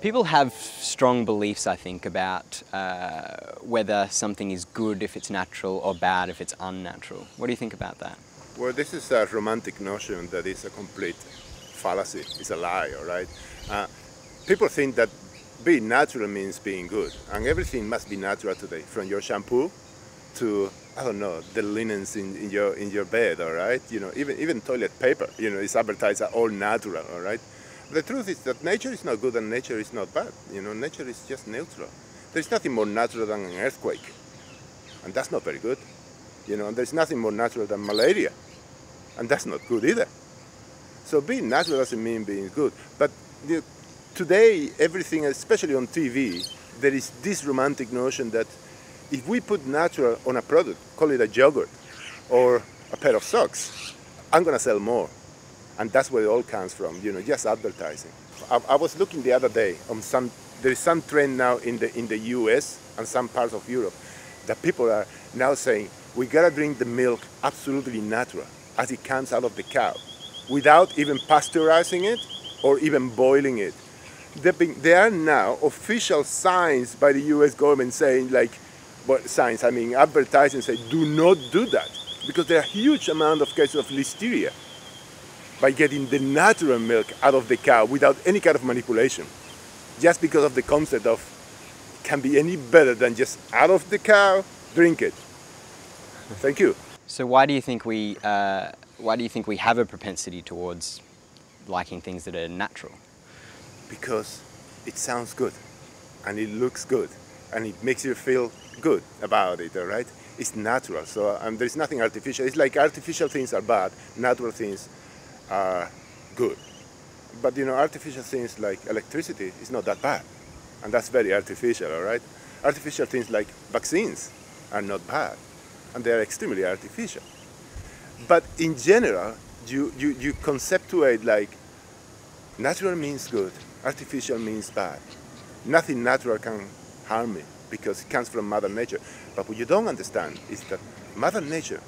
People have strong beliefs, I think, about uh, whether something is good if it's natural or bad if it's unnatural. What do you think about that? Well, this is a romantic notion that is a complete fallacy. It's a lie, all right? Uh, people think that being natural means being good, and everything must be natural today, from your shampoo to I don't know the linens in, in your in your bed, all right? You know, even even toilet paper, you know, is advertised as all natural, all right? The truth is that nature is not good and nature is not bad. You know, nature is just neutral. There's nothing more natural than an earthquake, and that's not very good. You know, and there's nothing more natural than malaria, and that's not good either. So being natural doesn't mean being good. But you know, today, everything, especially on TV, there is this romantic notion that if we put natural on a product, call it a yogurt or a pair of socks, I'm going to sell more. And that's where it all comes from, you know, just advertising. I, I, was looking the other day on some, there is some trend now in the, in the US and some parts of Europe that people are now saying, we gotta drink the milk absolutely natural as it comes out of the cow without even pasteurizing it or even boiling it. There are now official signs by the US government saying like, well, signs, I mean advertising say, do not do that because there are huge amount of cases of listeria by getting the natural milk out of the cow without any kind of manipulation. Just because of the concept of can be any better than just out of the cow, drink it. Thank you. So why do you think we uh, why do you think we have a propensity towards liking things that are natural? Because it sounds good and it looks good and it makes you feel good about it, all right? It's natural, so um, there's nothing artificial. It's like artificial things are bad, natural things good. But you know, artificial things like electricity is not that bad, and that's very artificial, all right? Artificial things like vaccines are not bad, and they are extremely artificial. But in general, you, you, you conceptuate like natural means good, artificial means bad. Nothing natural can harm me because it comes from Mother Nature. But what you don't understand is that Mother Nature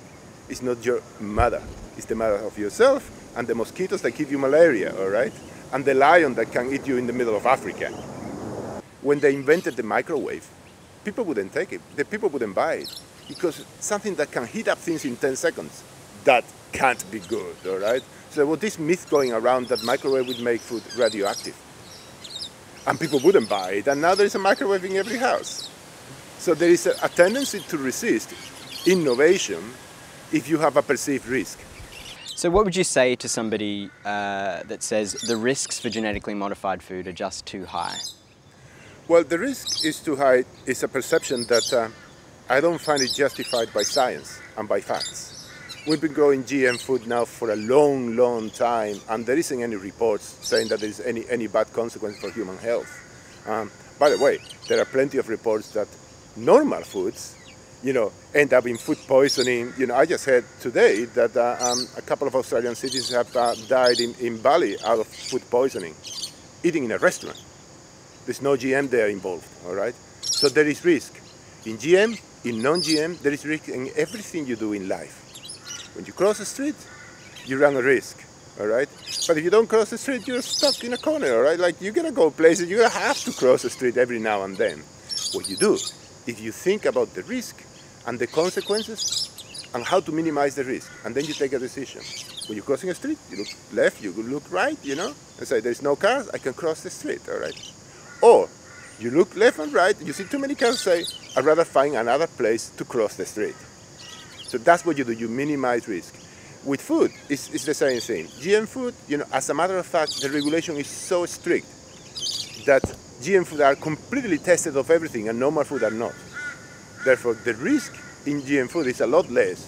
is not your mother. It's the mother of yourself and the mosquitoes that give you malaria, all right? And the lion that can eat you in the middle of Africa. When they invented the microwave, people wouldn't take it. The people wouldn't buy it because something that can heat up things in 10 seconds, that can't be good, all right? So well, this myth going around that microwave would make food radioactive. And people wouldn't buy it, and now there is a microwave in every house. So there is a, a tendency to resist innovation if you have a perceived risk. So what would you say to somebody uh, that says the risks for genetically modified food are just too high? Well, the risk is too high is a perception that uh, I don't find it justified by science and by facts. We've been growing GM food now for a long, long time, and there isn't any reports saying that there is any, any bad consequence for human health. Um, by the way, there are plenty of reports that normal foods, you know, end up in food poisoning. You know, I just heard today that uh, um, a couple of Australian cities have uh, died in, in Bali out of food poisoning, eating in a restaurant. There's no GM there involved, all right? So there is risk. In GM, in non-GM, there is risk in everything you do in life. When you cross the street, you run a risk, all right? But if you don't cross the street, you're stuck in a corner, all right? Like you're gonna go places, you're gonna have to cross the street every now and then. What you do if you think about the risk and the consequences and how to minimize the risk, and then you take a decision. When you're crossing a street, you look left, you look right, you know, and say, there's no cars, I can cross the street, all right? Or you look left and right, you see too many cars, say, I'd rather find another place to cross the street. So that's what you do, you minimize risk. With food, it's, it's the same thing. GM food, you know, as a matter of fact, the regulation is so strict that GM food are completely tested of everything and normal food are not. Therefore, the risk in GM food is a lot less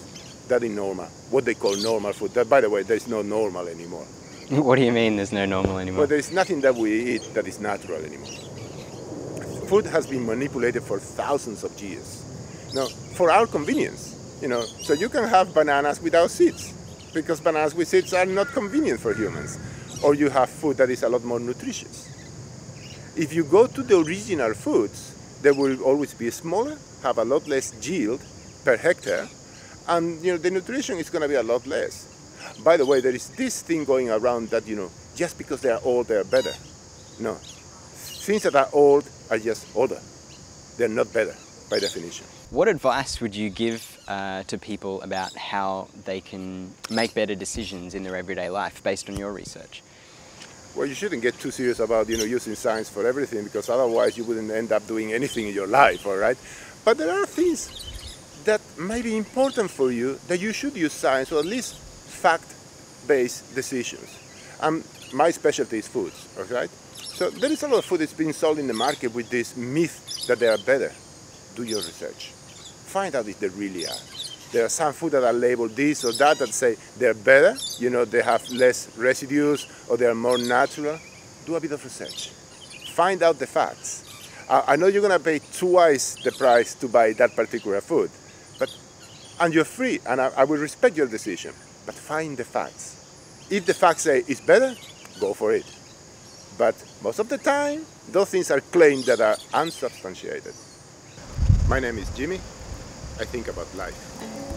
than in normal, what they call normal food. That, by the way, there's no normal anymore. What do you mean there's no normal anymore? Well, there's nothing that we eat that is natural anymore. Food has been manipulated for thousands of years. Now, for our convenience, you know, so you can have bananas without seeds because bananas with seeds are not convenient for humans. Or you have food that is a lot more nutritious. If you go to the original foods, they will always be smaller, have a lot less yield per hectare, and you know the nutrition is going to be a lot less. By the way, there is this thing going around that you know just because they are old, they are better. No, things that are old are just older. They're not better by definition. What advice would you give uh, to people about how they can make better decisions in their everyday life based on your research? Well, you shouldn't get too serious about you know using science for everything because otherwise you wouldn't end up doing anything in your life, all right? But there are things that may be important for you that you should use science or at least fact-based decisions. Um, my specialty is foods, all right? So there is a lot of food that's being sold in the market with this myth that they are better. Do your research. Find out if they really are. There are some food that are labeled this or that that say they're better, you know, they have less residues or they are more natural. Do a bit of research. Find out the facts. I know you're gonna pay twice the price to buy that particular food, but and you're free, and I, I will respect your decision. But find the facts. If the facts say it's better, go for it. But most of the time, those things are claims that are unsubstantiated. My name is Jimmy. I think about life.